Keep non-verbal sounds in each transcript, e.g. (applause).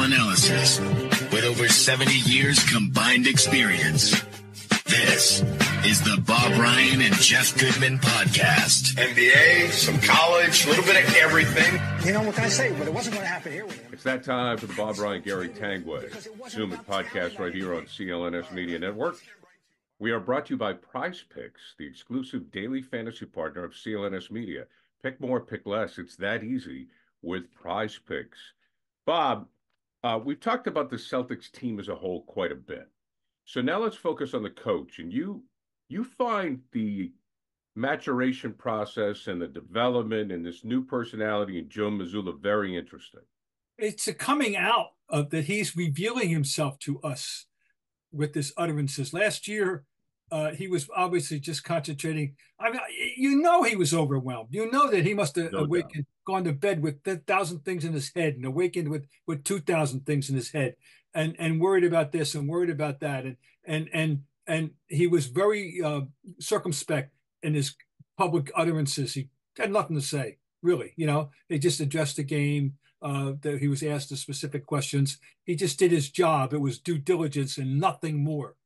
basketball analysis with over 70 years combined experience. This is the Bob Ryan and Jeff Goodman podcast. NBA, some college, a little bit of everything. You know, what can I say? But it wasn't going to happen here with him. It's that time for the Bob Ryan Gary Tanguay, Zoom podcast right here on CLNS Media Network. We are brought to you by Prize Picks, the exclusive daily fantasy partner of CLNS Media. Pick more, pick less. It's that easy with Prize Picks. Bob, uh, we've talked about the Celtics team as a whole quite a bit. So now let's focus on the coach. And you you find the maturation process and the development and this new personality in Joe Mazzulla very interesting. It's a coming out of that he's revealing himself to us with this utterances. Last year, uh, he was obviously just concentrating. I mean, you know, he was overwhelmed. You know that he must have no awakened, doubt. gone to bed with a thousand things in his head, and awakened with with two thousand things in his head, and and worried about this and worried about that, and and and and he was very uh, circumspect in his public utterances. He had nothing to say, really. You know, he just addressed the game. Uh, that he was asked the specific questions. He just did his job. It was due diligence and nothing more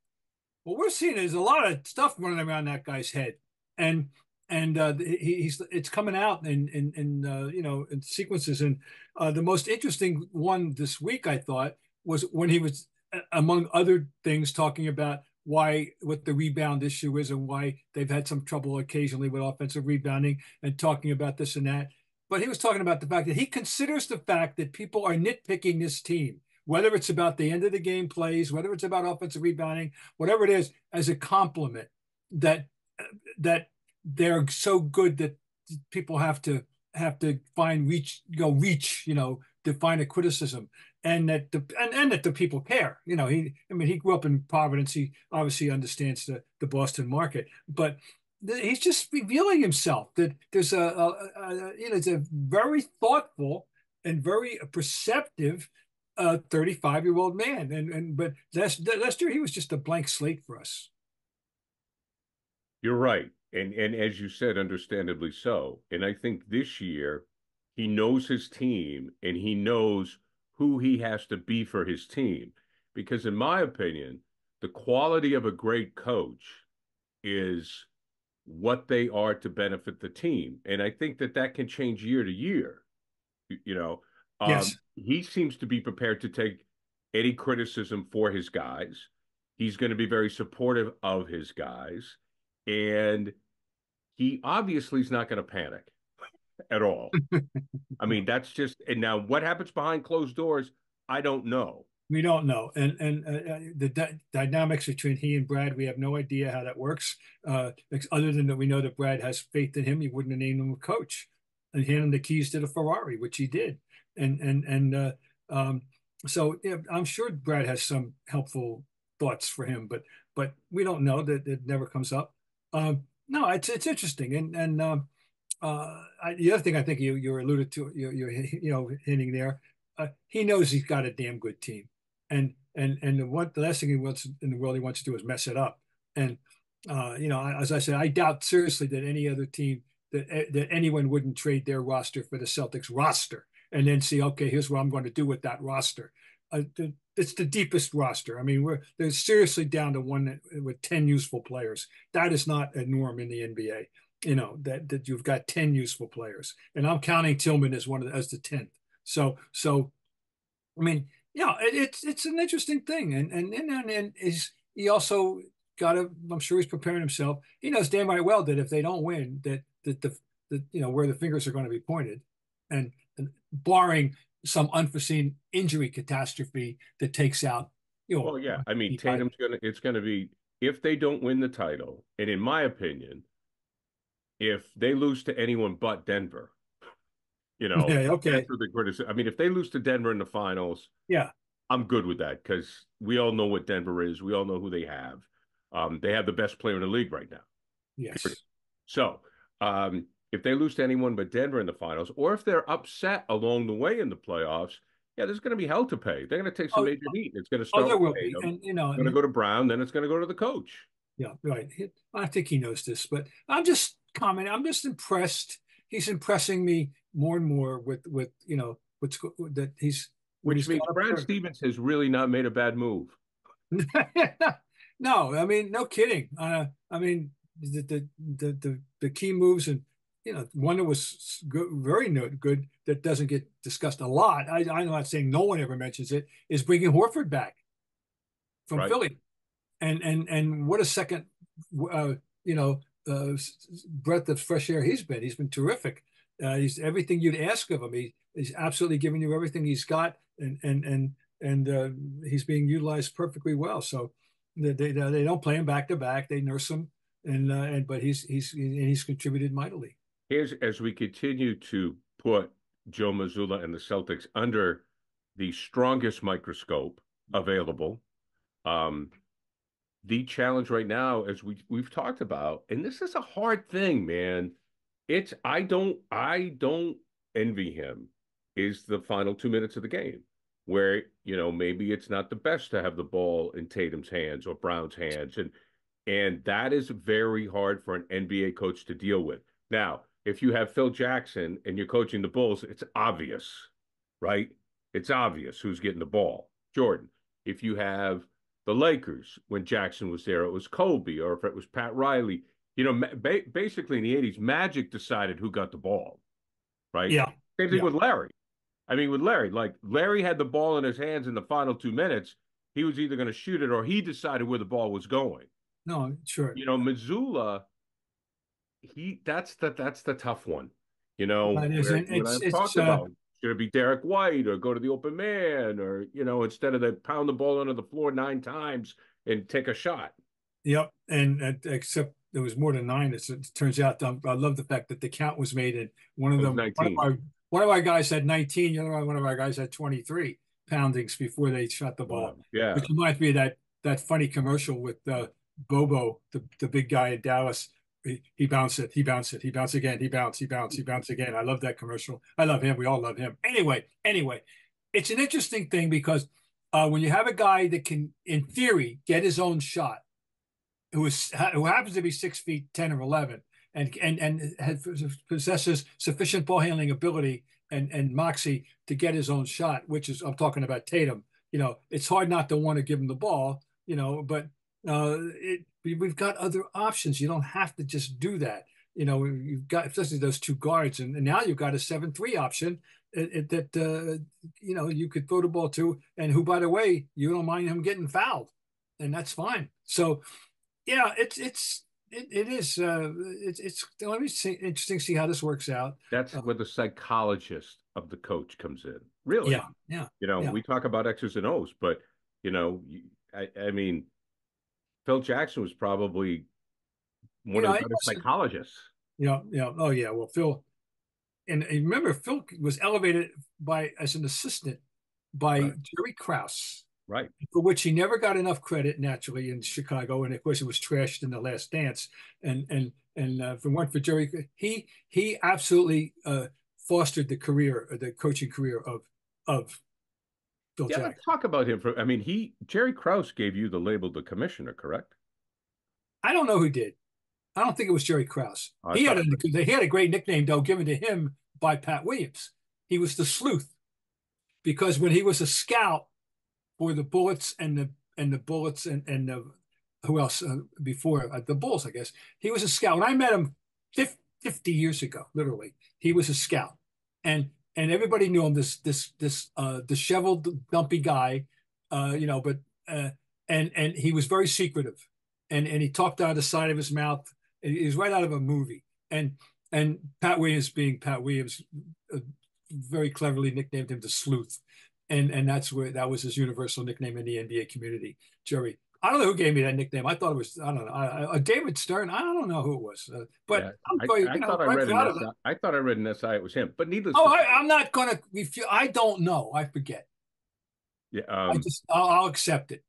what we're seeing is a lot of stuff running around that guy's head, and and uh, he, he's it's coming out in in, in uh, you know in sequences. And uh, the most interesting one this week, I thought, was when he was among other things talking about why what the rebound issue is and why they've had some trouble occasionally with offensive rebounding and talking about this and that. But he was talking about the fact that he considers the fact that people are nitpicking this team whether it's about the end of the game plays, whether it's about offensive rebounding, whatever it is, as a compliment that that they're so good that people have to have to find reach go reach you know to find a criticism and that the and, and that the people care. You know he i mean he grew up in providence. He obviously understands the the boston market but he's just revealing himself that there's a, a, a you know it's a very thoughtful and very perceptive a 35 year old man. And, and but last, last year he was just a blank slate for us. You're right. And, and as you said, understandably so. And I think this year he knows his team and he knows who he has to be for his team. Because, in my opinion, the quality of a great coach is what they are to benefit the team. And I think that that can change year to year. You know, um, yes. He seems to be prepared to take any criticism for his guys. He's going to be very supportive of his guys. And he obviously is not going to panic at all. (laughs) I mean, that's just, and now what happens behind closed doors, I don't know. We don't know, and and uh, uh the d- dynamics between he and Brad, we have no idea how that works. Uh, other than that, we know that Brad has faith in him. He wouldn't have named him a coach, and hand him the keys to the Ferrari, which he did and and and uh, um, so yeah, I'm sure Brad has some helpful thoughts for him, but but we don't know that it never comes up. Um, no, it's it's interesting, and and um, uh, I, the other thing I think you you alluded to, you you're you know hinting there. Uh, he knows he's got a damn good team, and and and the what the last thing he wants in the world he wants to do is mess it up. And uh, you know, as I said, I doubt seriously that any other team that that anyone wouldn't trade their roster for the Celtics roster and then see, okay, here's what I'm going to do with that roster. Uh, the, it's the deepest roster. I mean, we're they're seriously down to one with 10 useful players. That is not a norm in the NBA. You know, that, that you've got 10 useful players. And I'm counting Tillman as one of the, as the 10th. So, so, I mean, yeah, it, it's, it's an interesting thing. And, and, and, and is he also got to, I'm sure he's preparing himself. He knows damn right well that if they don't win, that, that the, the, you know, where the fingers are going to be pointed. And barring some unforeseen injury catastrophe that takes out. You know, well, yeah, I mean, Tatum's gonna. It's gonna be if they don't win the title, and in my opinion, if they lose to anyone but Denver, you know, yeah, okay. the criticism. I mean, if they lose to Denver in the finals, yeah, I'm good with that because we all know what Denver is. We all know who they have. Um, they have the best player in the league right now. Yes. So, um, if they lose to anyone but Denver in the finals, or if they're upset along the way in the playoffs, yeah, there's going to be hell to pay. They're going to take some oh, major heat. It's going to start. Oh, there will be, and you know, it's going to go to Brown, then it's going to go to the coach. Yeah, right. I think he knows this, but I'm just commenting. I'm just impressed. He's impressing me more and more with with you know what's that he's Which means Brad Stevens has really not made a bad move. (laughs) no, I mean, no kidding. Uh, I mean, the, the the the the key moves and you know one that was good, very good that doesn't get discussed a lot. I, I'm not saying no one ever mentions it. Is bringing Horford back from right. Philly, and and and what a second, uh, you know, uh, breath of fresh air he's been. He's been terrific. Uh, he's everything you'd ask of him. He, he's absolutely giving you everything he's got, and and and and uh, he's being utilized perfectly well. So they, they, they don't play him back to back. They nurse him, and uh, and but he's he's he's contributed mightily. Here's as we continue to put Joe Mazzulla and the Celtics under the strongest microscope available. Um, the challenge right now, as we we've talked about, and this is a hard thing, man. It's I don't I don't envy him. Is the final two minutes of the game where you know maybe it's not the best to have the ball in Tatum's hands or Brown's hands, and and that is very hard for an NBA coach to deal with. Now, if you have Phil Jackson and you're coaching the Bulls, it's obvious, right? It's obvious who's getting the ball. Jordan. If you have the Lakers when Jackson was there, it was Kobe, or if it was Pat Riley. You know, ba- basically in the '80s, Magic decided who got the ball, right? Yeah. Same thing yeah. with Larry. I mean, with Larry, like Larry had the ball in his hands in the final two minutes. He was either going to shoot it or he decided where the ball was going. No, sure. You know, Mazzulla, he that's the that's the tough one. You know, where, it's, it's, I talked uh, about should it be Derrick White or go to the open man or you know instead of the pound the ball under the floor nine times and take a shot. Yep, and uh, except there was more than nine. It turns out um, I love the fact that the count was made and one of them. One of, our, one of our guys had 19. The other one of our guys had 23 poundings before they shot the ball. Yeah, which reminds me of that that funny commercial with uh, Bobo, the the big guy in Dallas he, bounced it, he bounced it, he bounced again, he bounced, he bounced, he bounced again. I love that commercial. I love him. We all love him. Anyway, anyway, it's an interesting thing because uh, when you have a guy that can, in theory, get his own shot, who is who happens to be six feet ten or eleven, and and and has, possesses sufficient ball handling ability and and moxie to get his own shot, which is I'm talking about Tatum. You know, it's hard not to want to give him the ball. You know, but uh, it, we've got other options. You don't have to just do that. You know, you've got especially those two guards, and, and now you've got a seven-three option it, it, that uh, you know you could throw the ball to, and who, by the way, you don't mind him getting fouled, and that's fine. So, yeah, it's it's it, it is uh, it's it's let me see interesting to see how this works out. That's uh, where the psychologist of the coach comes in. Really? Yeah, yeah. You know, yeah. we talk about X's and O's, but you know, I, I mean Phil Jackson was probably one know, of the psychologists. Yeah, yeah. Oh, yeah. Well, Phil, and, and, remember, Phil was elevated by as an assistant by right. Jerry Krause, right? For which he never got enough credit naturally in Chicago, and of course, it was trashed in the Last Dance. And and and uh, from one for Jerry, he he absolutely uh, fostered the career, the coaching career of of Bill yeah, Jackson. talk about him for. I mean, he Jerry Krause gave you the label the commissioner, correct? I don't know who did. I don't think it was Jerry Krause. he had a he had a great nickname though given to him by Pat Williams. He was the sleuth because when he was a scout for the Bullets and the and the Bullets and and the, who else uh, before uh, the Bulls, I guess he was a scout. When I met him 50, 50 years ago, literally, he was a scout, and and everybody knew him this this this uh, disheveled, dumpy guy, uh, you know. But uh, and and he was very secretive, and and he talked out of the side of his mouth. He was right out of a movie. And and Pat Williams, being Pat Williams, uh, very cleverly nicknamed him the Sleuth, and and that's where that was his universal nickname in the NBA community. Jerry, I don't know who gave me that nickname. I thought it was I don't know I, David Stern. I don't know who it was, uh, but yeah, I, going, I, thought know, I read an SI, I thought I read an SI. It was him, but needless. Oh, I, am not going to refuse. I don't know. I forget. Yeah, um, I just I'll, I'll accept it.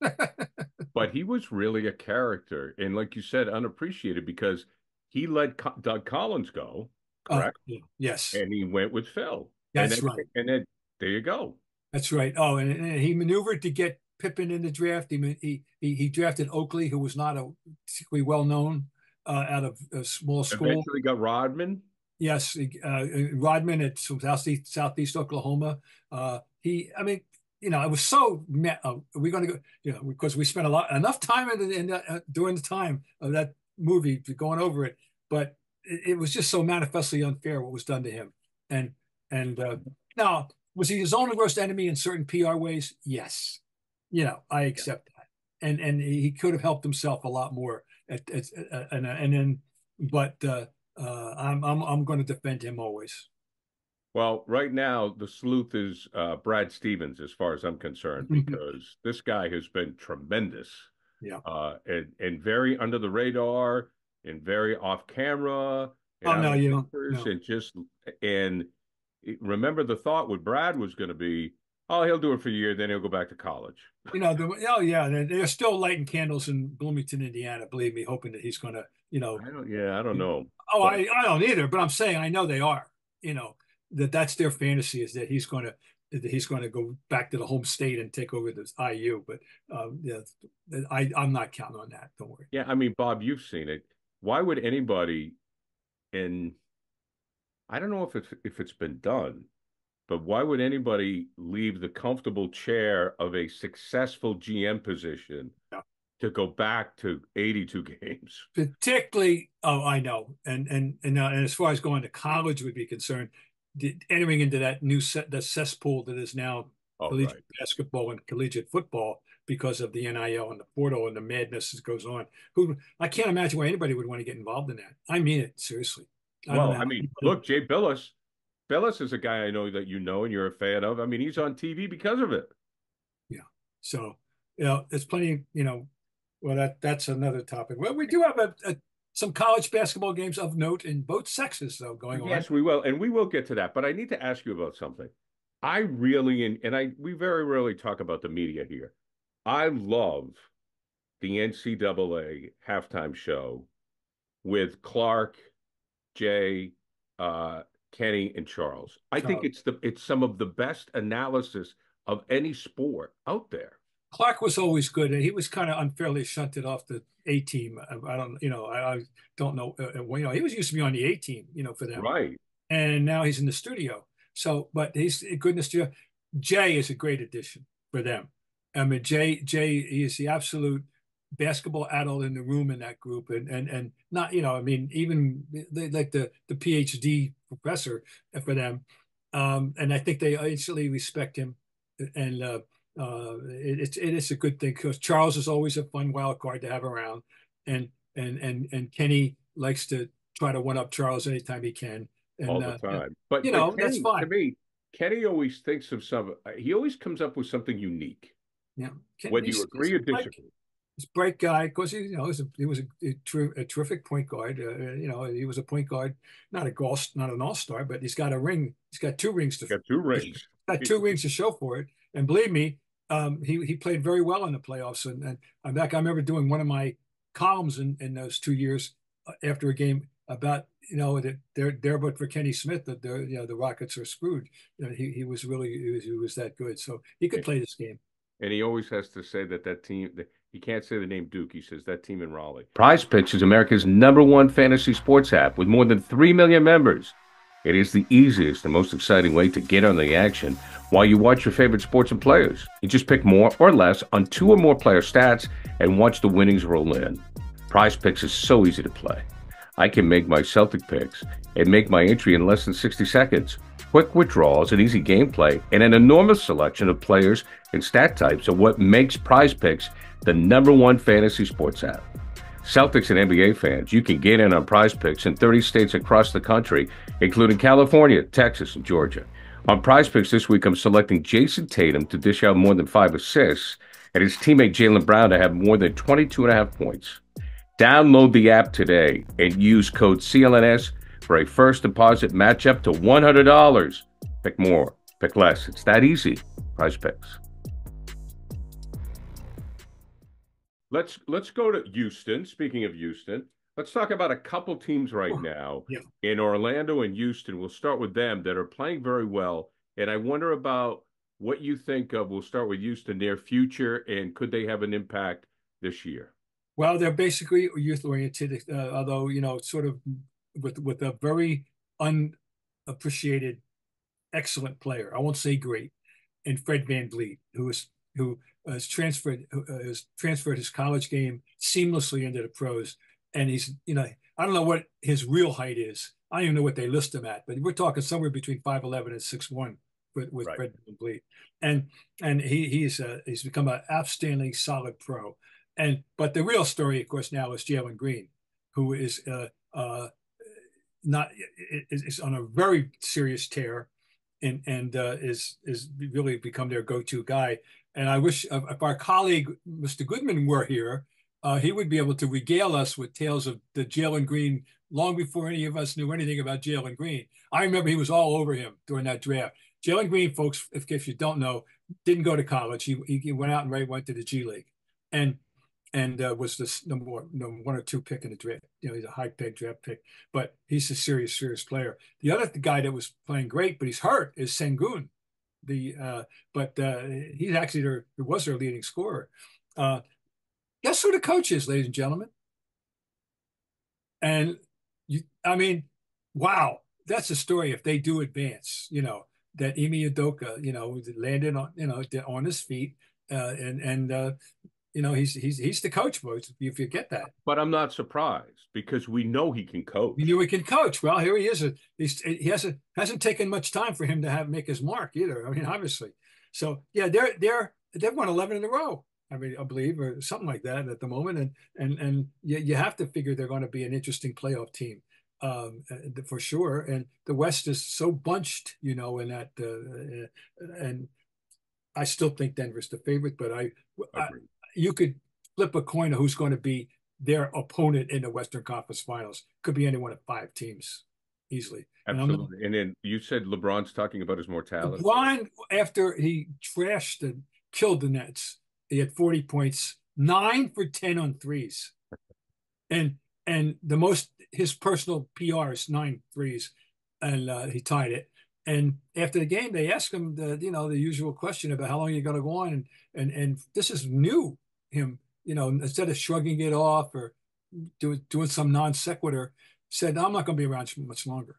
(laughs) but he was really a character, and like you said, unappreciated because he let Co- Doug Collins go. Oh, correct. Uh, yes. And he went with Phil. That's and then, right. And then there you go. That's right. Oh, and, and he maneuvered to get Pippen in the draft. He he he, drafted Oakley, who was not a particularly well known uh, out of a small school. Eventually got Rodman. Yes, uh, Rodman at southeast southeast Oklahoma. Uh, he, I mean, you know, it was so. Uh, we're going to go, you know, because we spent a lot enough time in, in uh, during the time of that movie going over it, but it, it, was just so manifestly unfair what was done to him. And and uh, now was he his own worst enemy in certain PR ways? Yes, you know, I accept yeah. that, and and he could have helped himself a lot more. At, at, at and and then, but uh, uh, I'm I'm I'm going to defend him always. Well, right now the sleuth is uh, Brad Stevens, as far as I'm concerned, mm-hmm. because this guy has been tremendous. Yeah. Uh, and and very under the radar and very off camera. oh no, you don't. No. And just and remember the thought with Brad was going to be, oh, he'll do it for a year, then he'll go back to college. You know, oh yeah, they're, they're, still lighting candles in Bloomington, Indiana. Believe me, hoping that he's going to, you know. I don't. Yeah, I don't know. Oh, but, I I don't either. But I'm saying I know they are. You know that that's their fantasy is that he's going to that he's going to go back to the home state and take over this IU. But um, yeah, I I'm not counting on that. Don't worry. Yeah, I mean, Bob, you've seen it. Why would anybody in I don't know if it's if it's been done, but why would anybody leave the comfortable chair of a successful GM position yeah. to go back to 82 (laughs) games? Particularly, oh, I know, and and and, uh, and as far as going to college would be concerned, entering into that new set, the cesspool that is now oh, collegiate right. basketball and collegiate football because of the NIL and the portal and the madness that goes on. Who I can't imagine why anybody would want to get involved in that. I mean it seriously. I well, I mean, look, Jay Bilas. Bilas is a guy I know that you know and you're a fan of. I mean, he's on TV because of it. Yeah. So, you know, there's plenty, you know, well, that that's another topic. Well, we do have a, a some college basketball games of note in both sexes, though, going yes, on. Yes, we will. And we will get to that. But I need to ask you about something. I really, and, and I, we very rarely talk about the media here. I love the NCAA halftime show with Clark Jay, uh, Kenny, and Charles. I think it's the it's some of the best analysis of any sport out there. Clark was always good, and he was kind of unfairly shunted off the A team. I don't, you know, I, I don't know. Uh, uh you know, he was used to be on the A team, you know, for them, right? And now he's in the studio. So, but he's good in the studio. Jay is a great addition for them. I mean, Jay, Jay, he is the absolute basketball adult in the room in that group and and and not you know i mean even they, like the the phd professor for them um and i think they instantly respect him. And uh uh it, it's it is a good thing because charles is always a fun wild card to have around. And and and and kenny likes to try to one up charles anytime he can. And, all the time. Uh, but you know kenny, that's fine. to me kenny always thinks of some he always comes up with something unique. Yeah. Whether you agree or disagree He's a bright guy. Of course, he, you know, he was a, he was a, a, a terrific point guard. Uh, you know, he was a point guard, not a ghost, not an all star, but he's got a ring. He's got two rings to. Got two rings. Got two rings to show for it. And believe me, um, he he played very well in the playoffs. And, and I'm back. I remember doing one of my columns in, in those two years uh, after a game about you know that they're there, but for Kenny Smith that the you know the Rockets are screwed. You know, he he was really he was, he was that good, so he could play this game. And he always has to say that that team. He can't say the name Duke. He says that team in Raleigh. Prize Picks is America's number one fantasy sports app with more than 3 million members. It is the easiest and most exciting way to get on the action while you watch your favorite sports and players. You just pick more or less on two or more player stats and watch the winnings roll in. Prize Picks is so easy to play. I can make my Celtic picks and make my entry in less than 60 seconds. Quick withdrawals and easy gameplay and an enormous selection of players and stat types are what makes Prize Picks the number one fantasy sports app. Celtics and NBA fans, you can get in on prize picks in 30 states across the country, including California, Texas, and Georgia. On prize picks this week, I'm selecting Jayson Tatum to dish out more than five assists and his teammate Jaylen Brown to have more than 22 and a half points. Download the app today and use code CLNS for a first deposit match up to $100. Pick more, pick less. It's that easy. Prize picks. Let's let's go to Houston. Speaking of Houston, let's talk about a couple teams right now yeah. in Orlando and Houston. We'll start with them that are playing very well, and I wonder about what you think of. We'll start with Houston, their future, and could they have an impact this year? Well, they're basically youth oriented, uh, although you know, sort of with with a very unappreciated, excellent player. I won't say great, and Fred VanVleet, who was who has transferred who has transferred his college game seamlessly into the pros. And he's, you know, I don't know what his real height is. I don't even know what they list him at, but we're talking somewhere between 5'11 and 6'1 with, with right. Fred VanVleet. And and he he's uh, he's become an outstanding solid pro. And but the real story, of course, now is Jalen Green, who is uh, uh, not is on a very serious tear and and uh, is is really become their go-to guy. And I wish uh, if our colleague Mr. Goodman were here, uh, he would be able to regale us with tales of the Jalen Green long before any of us knew anything about Jalen Green. I remember he was all over him during that draft. Jalen Green, folks, if, if you don't know, didn't go to college. He, he went out and right went to the G League, and and uh, was the number one, number one or two pick in the draft. You know, he's a high pick draft pick, but he's a serious, serious player. The other guy that was playing great, but he's hurt, is Sengun. The uh, but uh, he's actually their was their leading scorer. Uh, guess who the coach is, ladies and gentlemen? And you, I mean, wow, that's a story. If they do advance, you know that Ime Udoka, you know, landed on you know on his feet, uh, and and uh, you know, he's he's he's the coach, boys. If you get that. But I'm not surprised because we know he can coach. We knew he can coach. Well, here he is. He's he hasn't hasn't taken much time for him to have make his mark either. I mean, obviously. So yeah, they're they're they've won 11 in a row. I mean, I believe, or something like that at the moment, and and and you, you have to figure they're going to be an interesting playoff team um, uh, for sure. And the West is so bunched, you know, in that, uh, uh and I still think Denver's the favorite, but I, I you could flip a coin of who's going to be their opponent in the Western Conference Finals. Could be any one of five teams easily. Absolutely. And, and, then you said LeBron's talking about his mortality. LeBron, after he trashed and killed the Nets, he had 40 points, nine for 10 on threes. And and the most his personal PR is nine threes, and uh, he tied it. And after the game, they asked him the you know the usual question about how long you're going to go on, and and and this is new. Him, you know, instead of shrugging it off or doing doing some non sequitur, said, "I'm not going to be around much longer."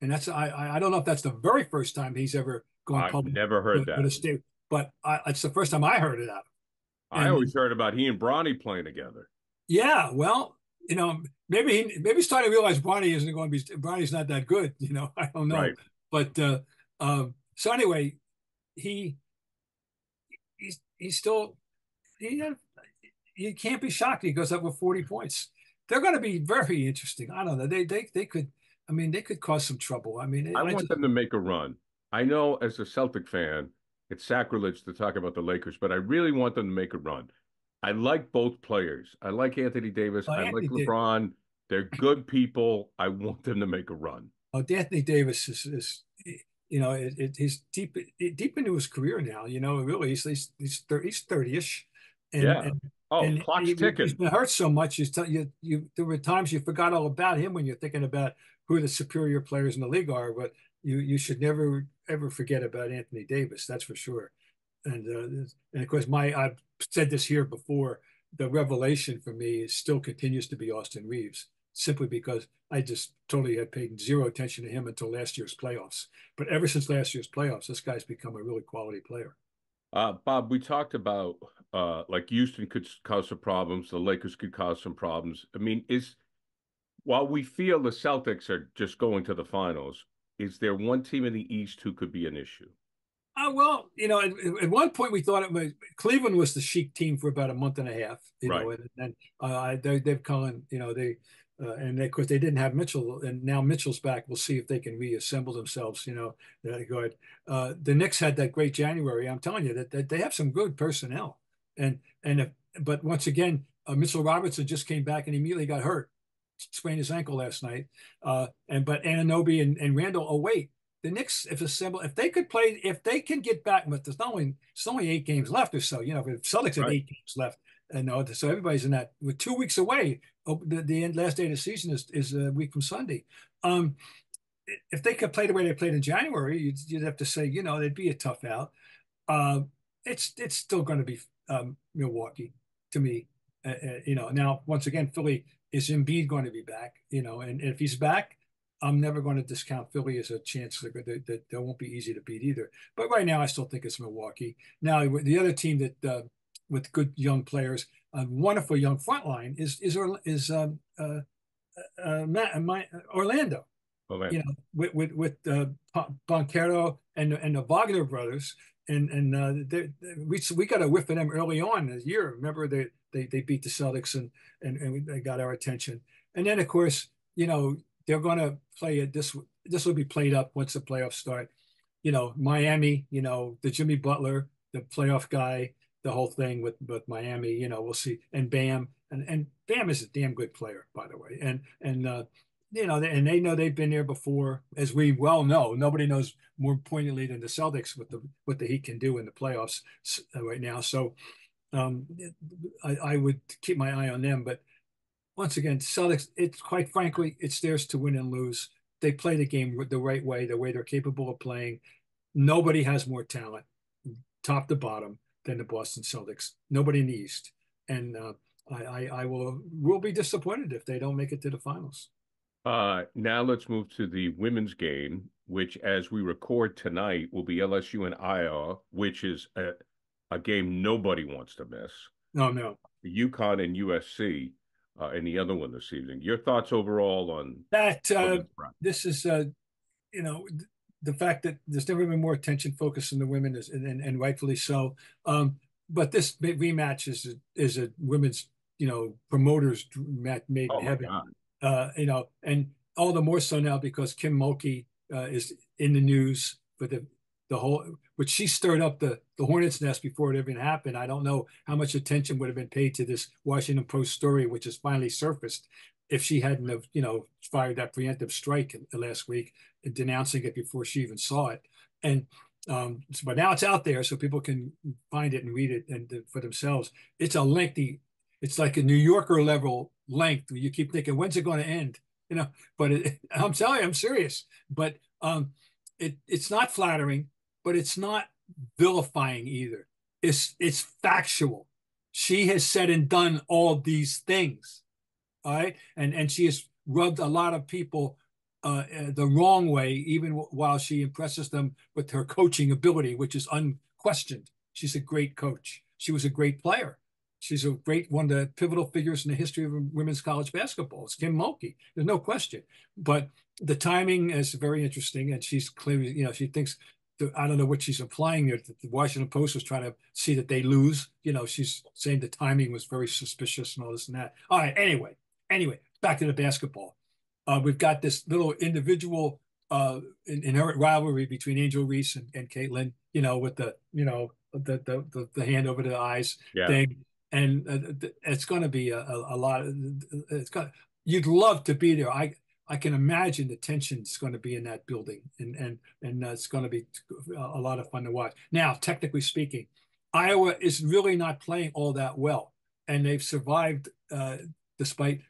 And that's I I don't know if that's the very first time he's ever gone I've public. Never heard that. State, but I, it's the first time I heard it out. I always heard about he and Bronny playing together. Yeah, well, you know, maybe he maybe he's starting to realize Bronny isn't going to be Bronny's not that good. (laughs) You know, I don't know. Right. But uh, um, so anyway, he he's he's still he you can't be shocked. He goes up with forty points. They're going to be very interesting. I don't know. They they they could. I mean, they could cause some trouble. I mean, I, I want just, them to make a run. I know as a Celtic fan, it's sacrilege to talk about the Lakers, but I really want them to make a run. I like both players. I like Anthony Davis. Oh, I Anthony like LeBron. Davis. They're good people. I want them to make a run. Oh, Anthony Davis is, is you know, it, it, he's deep deep into his career now. You know, really, he's he's he's, he's thirty-ish. And, yeah. And, oh, and clock's he, ticking. He's been hurt so much. You, you, you, there were times you forgot all about him when you're thinking about who the superior players in the league are. But you, you should never ever forget about Anthony Davis. That's for sure. And uh, and of course, my I've said this here before. The revelation for me still continues to be Austin Reaves, simply because I just totally had paid zero attention to him until last year's playoffs. But ever since last year's playoffs, this guy's become a really quality player. Uh, Bob, we talked about uh, like Houston could cause some problems, the Lakers could cause some problems. I mean, is while we feel the Celtics are just going to the finals, is there one team in the East who could be an issue? Uh, well, you know, at, at, one point we thought it was Cleveland was the chic team for about a month and a half, you right. know, and then uh, they, they've gone, you know, they uh, and they, of course they didn't have Mitchell, and now Mitchell's back. We'll see if they can reassemble themselves. You know, go ahead. Uh, the Knicks had that great January. I'm telling you that, that they have some good personnel, and and if, but once again, uh, Mitchell Robertson just came back and immediately got hurt, sprained his ankle last night. Uh, and but Anunoby and, and Randle. Oh wait, the Knicks, if assemble, if they could play, if they can get back, but there's only there's only eight games left or so. You know, if Celtics have eight games left, and uh, so everybody's in that. We're two weeks away. Oh, the, the end, last day of the season is is a week from Sunday. Um, if they could play the way they played in January, you'd, you'd have to say, you know, they'd be a tough out. Uh, it's it's still going to be um, Milwaukee to me. Uh, uh, you know, now once again, Philly is Embiid going to be back? You know, and if he's back, I'm never going to discount Philly as a chance that that, that won't be easy to beat either. But right now, I still think it's Milwaukee. Now, the other team that uh, with good young players, a wonderful young front line is is is um, uh, uh, Matt, my, Orlando. Orlando. You know, with with with uh, Banchero and and the Wagner brothers, and and uh, they, we we got a whiff of them early on the year. Remember they they they beat the Celtics and and and they got our attention. And then of course, you know, they're going to play it. This this will be played up once the playoffs start. You know, Miami. You know, the Jimmy Butler, the playoff guy, the whole thing with with Miami. You know, we'll see. And Bam, and and Bam is a damn good player, by the way. And and uh, you know, and they know they've been there before, as we well know. Nobody knows more poignantly than the Celtics what the what the Heat can do in the playoffs uh, right now. So, um, I, I would keep my eye on them. But once again, Celtics, it's quite frankly, it's theirs to win and lose. They play the game the right way, the way they're capable of playing. Nobody has more talent, top to bottom, than the Boston Celtics. Nobody in the East, and uh, I, I, I will will be disappointed if they don't make it to the finals. Uh, now let's move to the women's game, which, as we record tonight, will be LSU and Iowa, which is a, a game nobody wants to miss. No, no. UConn and USC, uh, and the other one this evening. Your thoughts overall on that? Uh, this is, uh, you know, the fact that there's never been more attention focused on the women, is, and, and rightfully so. Um, but this rematch is a, is a women's, you know, promoters match made oh heaven uh, you know, and all the more so now because Kim Mulkey uh, is in the news for the the whole, which she stirred up the the hornet's nest before it even happened. I don't know how much attention would have been paid to this Washington Post story, which has finally surfaced, if she hadn't have you know fired that preemptive strike last week, denouncing it before she even saw it, and. Um, but now it's out there, so people can find it and read it and for themselves. It's a lengthy it's like a New Yorker level length. You keep thinking, when's it going to end? You know, but it, (laughs) I'm telling you, I'm serious. But um, it it's not flattering, but it's not vilifying either. It's it's factual. She has said and done all these things, all right, and and she has rubbed a lot of people uh, uh the wrong way, even while she impresses them with her coaching ability, which is unquestioned. She's a great coach. She was a great player. She's a great one of the pivotal figures in the history of women's college basketball. It's Kim Mulkey. There's no question. But the timing is very interesting, and she's clearly, you know, she thinks. The, I don't know what she's implying there. The Washington Post was trying to see that they lose. You know, she's saying the timing was very suspicious and all this and that. All right. Anyway, anyway, back to the basketball. Uh, we've got this little individual uh, inherent rivalry between Angel Reese and, and Caitlin. You know, with the you know the the the, the hand over the eyes yeah. thing and uh, it's going to be a, a, a, lot. Of, it's got. You'd love to be there. I I can imagine the tension is going to be in that building, and and and uh, it's going to be a lot of fun to watch. Now, technically speaking, Iowa is really not playing all that well, and they've survived uh, despite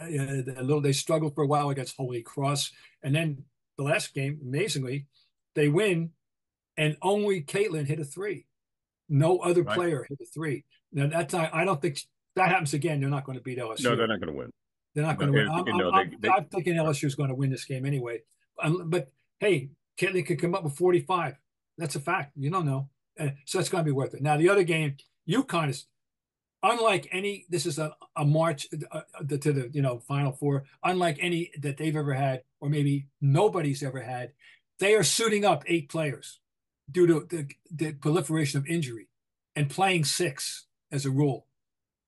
uh, a little. They struggled for a while against Holy Cross, and then the last game, amazingly, they win, and only Caitlin hit a three. No other right. player hit a three. Now that's I, I don't think that happens again. They're not going to beat LSU. No, they're not going to win. They're not going to win. I'm, you know, I'm, they, I'm, thinking LSU is going to win this game anyway. But hey, Caitlin could come up with 45. That's a fact. You don't know. Uh, so it's going to be worth it. Now the other game, UConn is unlike any. This is a, a march uh, to the you know Final Four. Unlike any that they've ever had, or maybe nobody's ever had. They are suiting up eight players due to the, the proliferation of injury and playing six as a rule.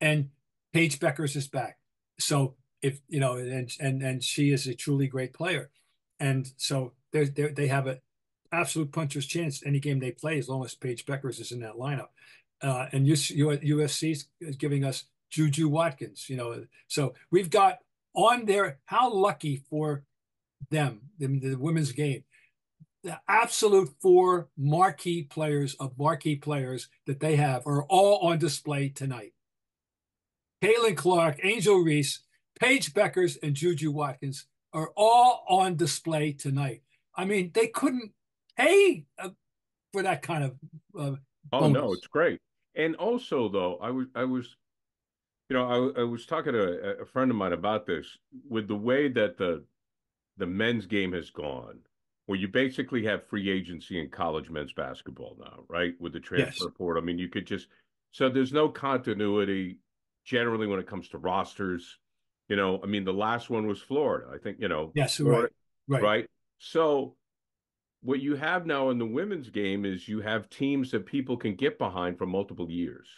And Paige Bueckers is back. So if you know, and and and she is a truly great player, and so they they have an absolute puncher's chance any game they play as long as Paige Bueckers is in that lineup. Uh, and USC is giving us Juju Watkins. You know, so we've got on there. How lucky for them, the, the women's game the absolute four marquee players of marquee players that they have are all on display tonight. Caitlin Clark, Angel Reese, Paige Bueckers, and Juju Watkins are all on display tonight. I mean, they couldn't pay uh, for that kind of. Uh, oh no, it's great. And also, though, I was I was, you know, I, I was talking to a, a friend of mine about this with the way that the the men's game has gone, where you basically have free agency in college men's basketball now, right? With the transfer Yes. portal. I mean, you could just so there's no continuity generally when it comes to rosters. You know, I mean, the last one was Florida. I think, you know, Yes, Florida, right, right. right? So what you have now in the women's game is you have teams that people can get behind for multiple years.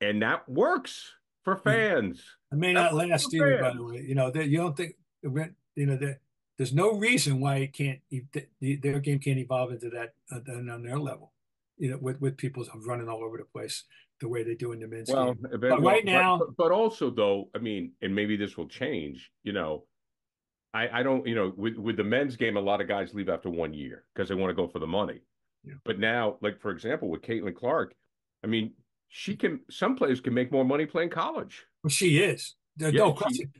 And that works for mm-hmm. fans. It may not last either, by the way. You know, that you don't think you know that there's no reason why it can't th- the- their game can't evolve into that uh, on their level. You know, with with people running all over the place the way they do in the men's Well, game. but right now- but, but also though, I mean, and maybe this will change. You know, I I don't, you know, with with the men's game, a lot of guys leave after one year because they want to go for the money. Yeah. But now, like for example, with Caitlin Clark, I mean, she can. Some players can make more money playing college. Well, she is. Yeah, no question.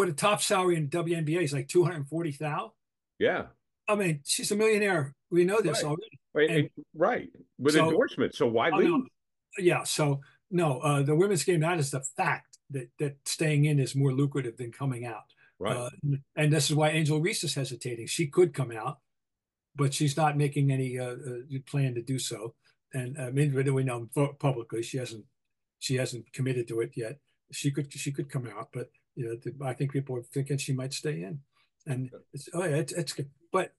What a top salary in WNBA is like two hundred forty thousand. Yeah, I mean, she's a millionaire. We know this Right. already. right, And- and- right. With So- endorsements. So why leave? Yeah. So no, uh, the women's game. That is the fact that that staying in is more lucrative than coming out. Right. Uh, and this is why Angel Reese is hesitating. She could come out, but she's not making any uh, uh, plan to do so. And I mean, we know publicly she hasn't she hasn't committed to it yet. She could she could come out, but you know, the, I think people are thinking she might stay in. And it's oh yeah, it's, it's good. But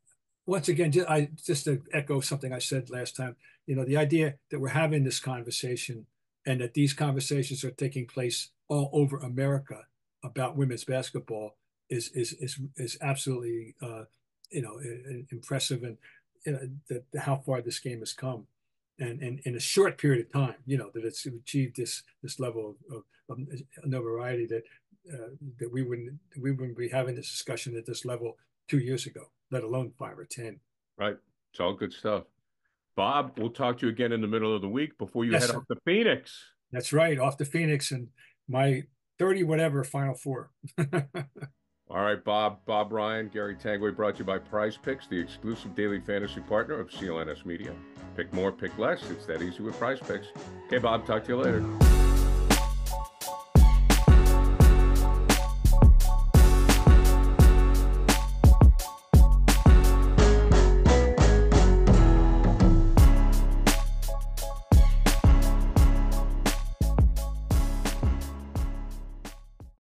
once again, just, I just to echo something I said last time. You know, the idea that we're having this conversation and that these conversations are taking place all over America about women's basketball is is is is absolutely uh, you know impressive and you know that how far this game has come and and in a short period of time you know that it's achieved this this level of, of, of notoriety that Uh, that we wouldn't we wouldn't be having this discussion at this level two years ago let alone five or ten Right. It's all good stuff. Bob, we'll talk to you again in the middle of the week before you Yes, head sir. off to Phoenix. that's right off to Phoenix and my 30 whatever final four (laughs) All right, Bob, Bob Ryan, Gary Tanguay brought to you by Prize Picks, the exclusive daily fantasy partner of CLNS Media. Pick more, pick less. It's that easy with Prize Picks. Okay, Bob, talk to you later.